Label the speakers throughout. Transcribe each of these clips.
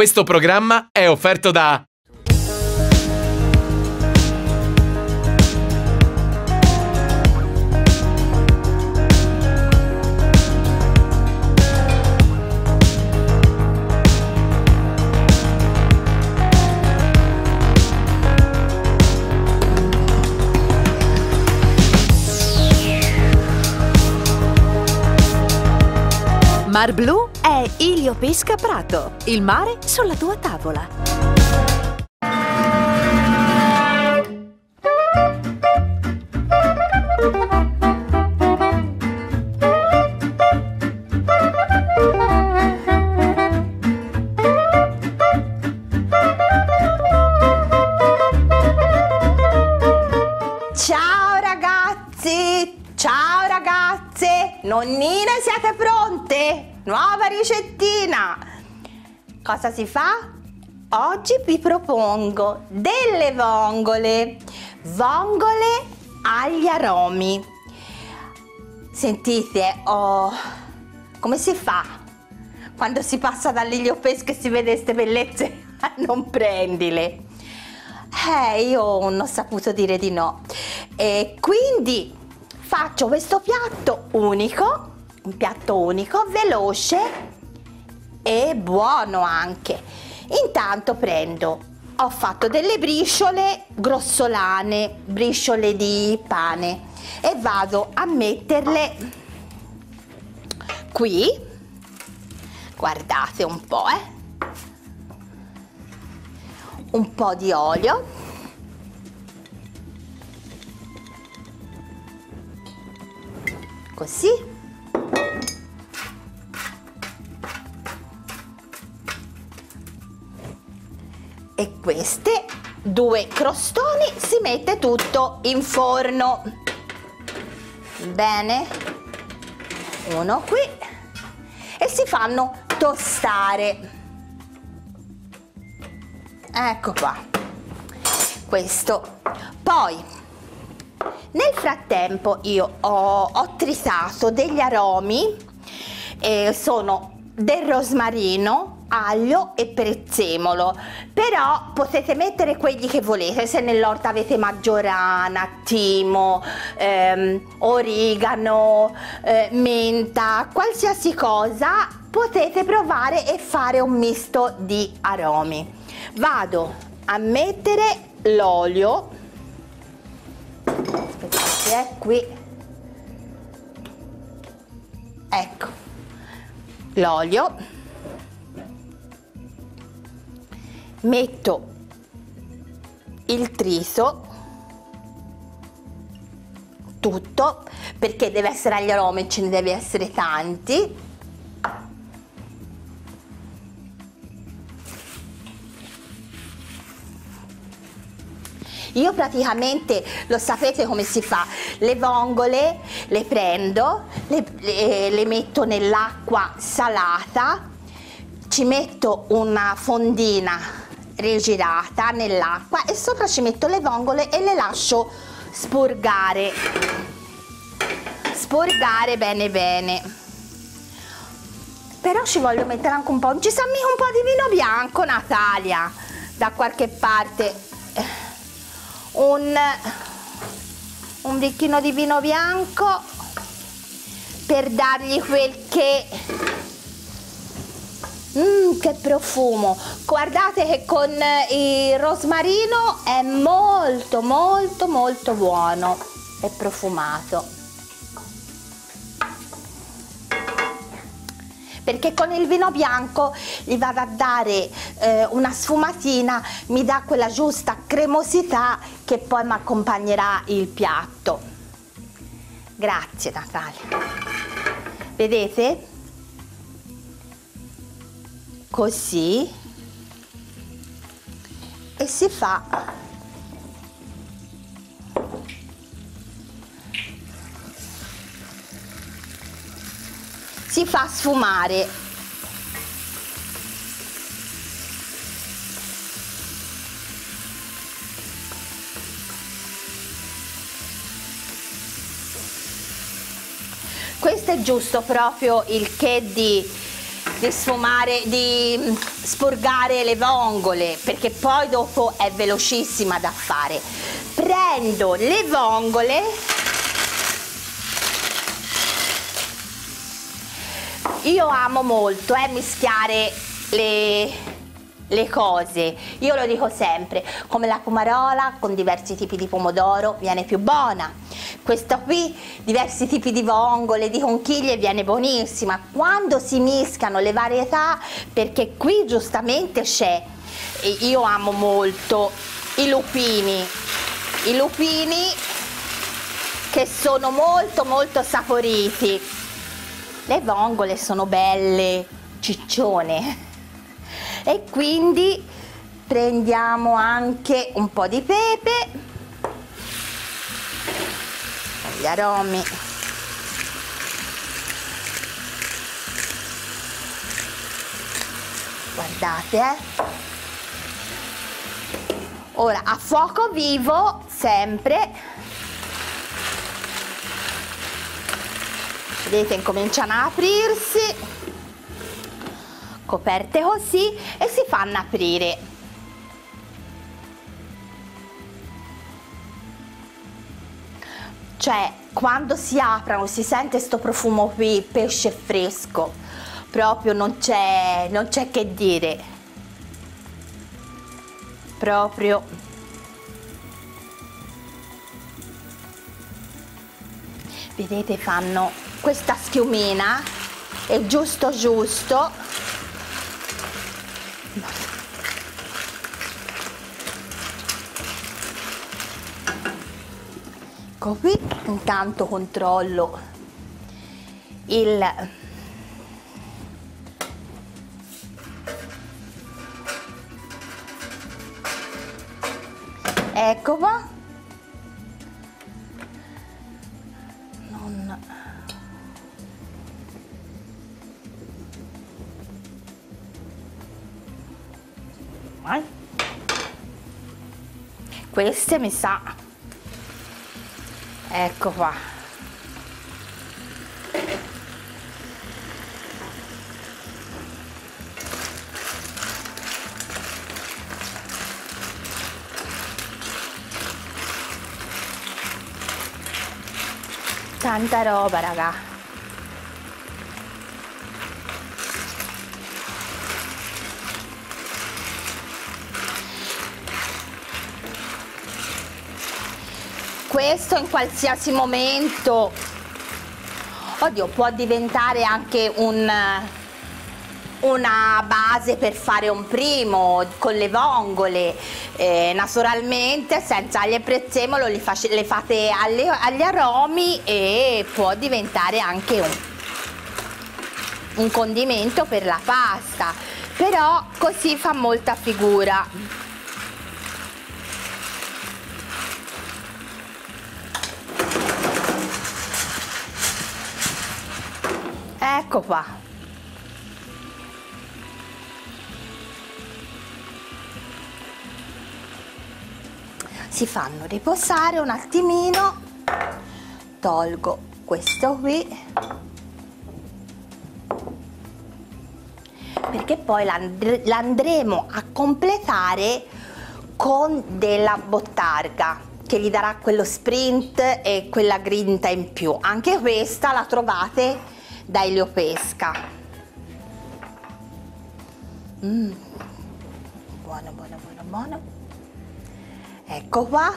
Speaker 1: Questo programma è offerto da
Speaker 2: Mar Blu è Ilio Pesca Prato. Il mare sulla tua tavola.
Speaker 3: Ciao ragazzi! Ciao ragazze! Nonnine siete pronte? Nuova ricettina! Cosa si fa? Oggi vi propongo delle vongole, vongole agli aromi. Sentite, oh, come si fa? Quando si passa dall'Ilio Pesca e si vede queste bellezze, non prendile. Eh, io non ho saputo dire di no. E quindi faccio questo piatto unico, un piatto unico, veloce e buono anche. Intanto prendo, ho fatto delle briciole grossolane, briciole di pane e vado a metterle qui. Guardate un po', eh un po' di olio così e queste due crostoni si mette tutto in forno. Bene. Uno qui. E si fanno tostare. Ecco qua. Questo. Poi nel frattempo io ho, ho trisato degli aromi eh, sono del rosmarino aglio e prezzemolo però potete mettere quelli che volete se nell'orta avete maggiorana timo ehm, origano eh, menta qualsiasi cosa potete provare e fare un misto di aromi. Vado a mettere l'olio. Aspettate eh, qui. Ecco l'olio metto il triso tutto perché deve essere agli aromi ce ne deve essere tanti. Io praticamente lo sapete come si fa, le vongole le prendo, le, le, le metto nell'acqua salata, ci metto una fondina rigirata nell'acqua e sopra ci metto le vongole e le lascio spurgare, spurgare bene bene. Però ci voglio mettere anche un po', ci sa mica un po' di vino bianco Natalia, da qualche parte un, un bicchino di vino bianco per dargli quel che Mmm, che profumo! Guardate che con il rosmarino è molto molto molto buono e profumato. perché con il vino bianco gli vado a dare eh, una sfumatina, mi dà quella giusta cremosità che poi mi accompagnerà il piatto. Grazie Natalia. Vedete? Così. E si fa si fa sfumare questo è giusto proprio il che di di sfumare, di mm, sporgare le vongole, perché poi dopo è velocissima da fare. Prendo le vongole io amo molto eh, mischiare le, le cose. Io lo dico sempre come la pomarola con diversi tipi di pomodoro viene più buona. Questa qui diversi tipi di vongole di conchiglie viene buonissima. Quando si mischiano le varietà perché qui giustamente c'è io amo molto i lupini. I lupini che sono molto molto saporiti. Le vongole sono belle ciccione e quindi prendiamo anche un po' di pepe. Gli aromi. Guardate eh. Ora a fuoco vivo sempre. Vedete incominciano a aprirsi coperte così e si fanno aprire. Cioè quando si aprono si sente questo profumo qui pesce fresco. Proprio non c'è che dire. Proprio. Vedete fanno questa schiumina è giusto giusto ecco qui intanto controllo il ecco qua. Queste mi sa ecco qua. Tanta roba raga questo in qualsiasi momento. Oddio può diventare anche un una base per fare un primo con le vongole. Eh, naturalmente senza aglio e prezzemolo le, le fate alle, agli aromi e può diventare anche un, un condimento per la pasta. Però così fa molta figura ecco qua. Si fanno riposare un attimino. Tolgo questo qui. Perché poi l'andremo a completare con della bottarga che gli darà quello sprint e quella grinta in più. Anche questa la trovate da Eliopesca. Mm. Buono, buono, buono, buono. Ecco qua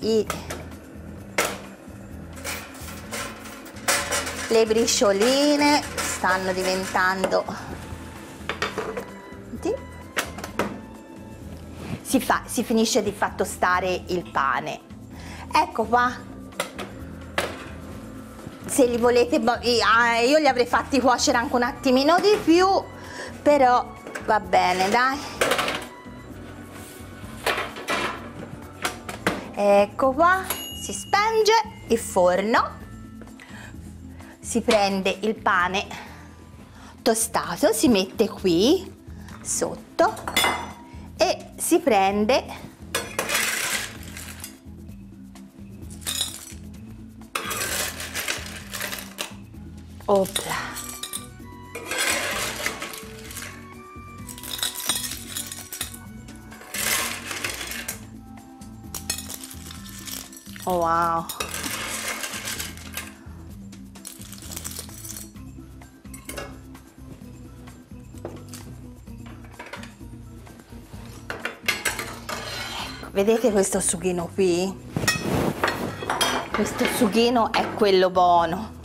Speaker 3: I... le bricioline stanno diventando si, fa, si finisce di far tostare il pane ecco qua se li volete io li avrei fatti cuocere anche un attimino di più però va bene dai. Ecco qua si spenge il forno si prende il pane tostato si mette qui sotto e si prende Opla. Oh, wow. Ecco, vedete questo sughino qui? Questo sughino è quello buono.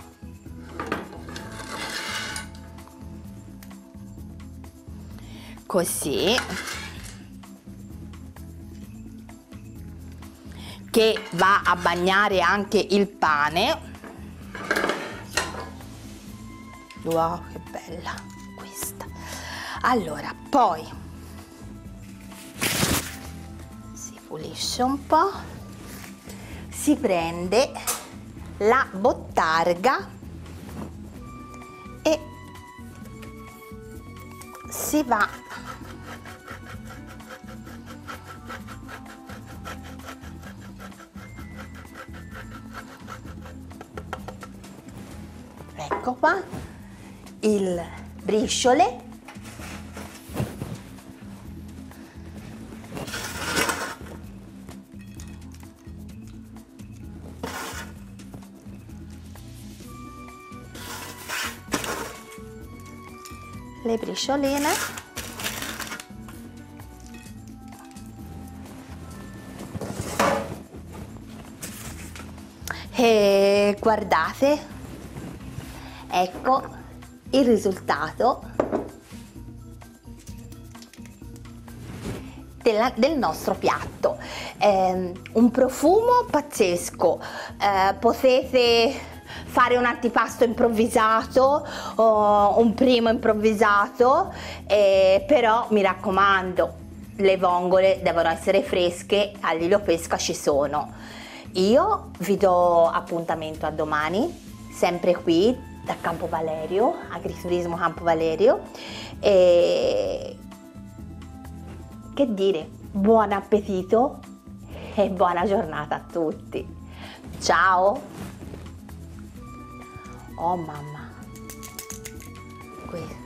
Speaker 3: Così. Che va a bagnare anche il pane. Wow, che bella questa. Allora, poi si pulisce un po', si prende la bottarga e si va ecco qua il briciole. Le bricioline e guardate ecco il risultato della- del nostro piatto. Ehm, un profumo pazzesco. Eh, potete fare un antipasto improvvisato o un primo improvvisato eh, però mi raccomando le vongole devono essere fresche all'Ilio Pesca ci sono. Io vi do appuntamento a domani sempre qui da Campo Valerio Agriturismo Campo Valerio e che dire buon appetito e buona giornata a tutti. Ciao! Oh mamma. Qui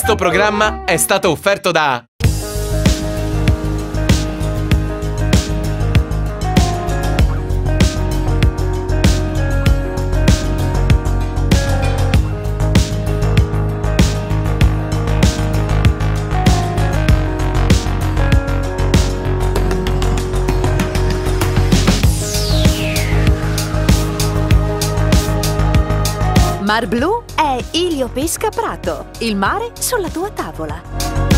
Speaker 1: Questo programma è stato offerto da
Speaker 2: Mar Blu Ilio Pesca Prato. Il mare sulla tua tavola.